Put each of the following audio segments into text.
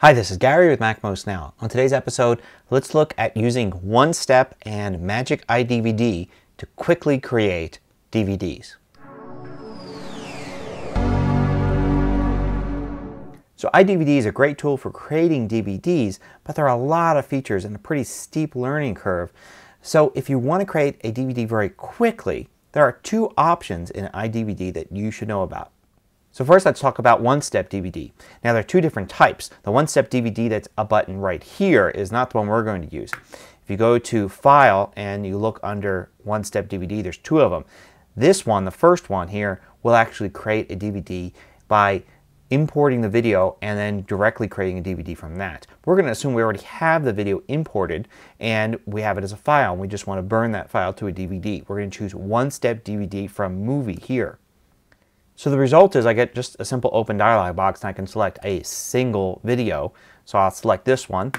Hi, this is Gary with MacMost Now. On today's episode, let's look at using One Step and Magic iDVD to quickly create DVDs. So iDVD is a great tool for creating DVDs, but there are a lot of features and a pretty steep learning curve. So if you want to create a DVD very quickly, there are two options in iDVD that you should know about. So first let's talk about one-step DVD. Now there are two different types. The one-step DVD that's a button right here is not the one we're going to use. If you go to File and you look under one-step DVD, there's two of them. This one, the first one here, will actually create a DVD by importing the video and then directly creating a DVD from that. We're going to assume we already have the video imported and we have it as a file and we just want to burn that file to a DVD. We're going to choose one step DVD from movie here. So the result is I get just a simple open dialog box and I can select a single video. So I'll select this one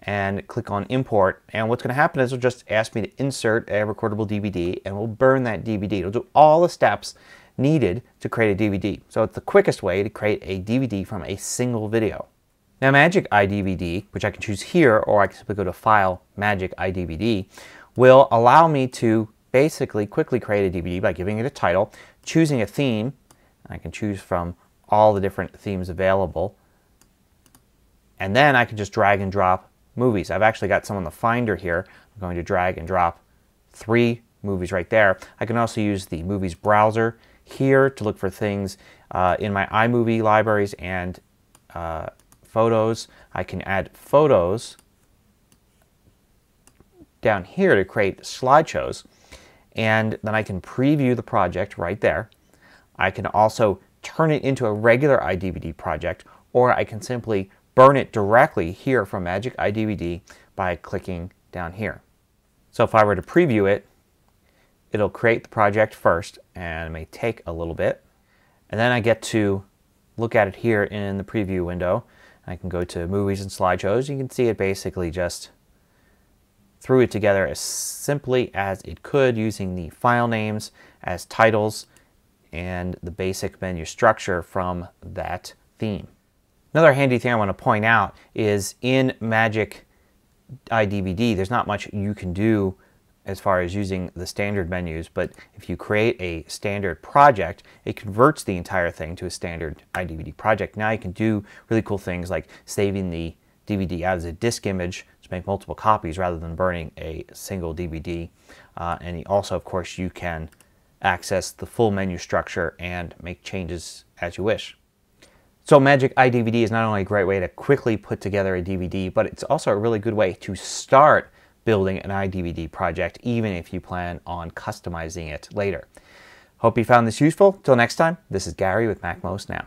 and click on import and what's going to happen is it'll just ask me to insert a recordable DVD and we'll burn that DVD. It'll do all the steps needed to create a DVD. So it's the quickest way to create a DVD from a single video. Now Magic iDVD, which I can choose here or I can simply go to File, Magic iDVD, will allow me to basically quickly create a DVD by giving it a title, choosing a theme, I can choose from all the different themes available, and then I can just drag and drop movies. I've actually got some on the Finder here. I'm going to drag and drop three movies right there. I can also use the Movies browser here to look for things uh, in my iMovie libraries and uh, photos. I can add photos down here to create slideshows and then I can preview the project right there. I can also turn it into a regular iDVD project or I can simply burn it directly here from Magic iDVD by clicking down here. So if I were to preview it, it'll create the project first and it may take a little bit. And then I get to look at it here in the preview window. I can go to movies and slideshows. You can see it basically just threw it together as simply as it could using the file names as titles and the basic menu structure from that theme. Another handy thing I want to point out is in Magic iDVD, there's not much you can do as far as using the standard menus, but if you create a standard project, it converts the entire thing to a standard iDVD project. Now you can do really cool things like saving the DVD out as a disk image to make multiple copies rather than burning a single DVD. Uh, and also, of course, you can access the full menu structure and make changes as you wish. So Magic iDVD is not only a great way to quickly put together a DVD, but it's also a really good way to start building an iDVD project, even if you plan on customizing it later. Hope you found this useful. Till next time, this is Gary with MacMost Now.